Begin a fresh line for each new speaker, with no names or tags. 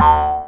you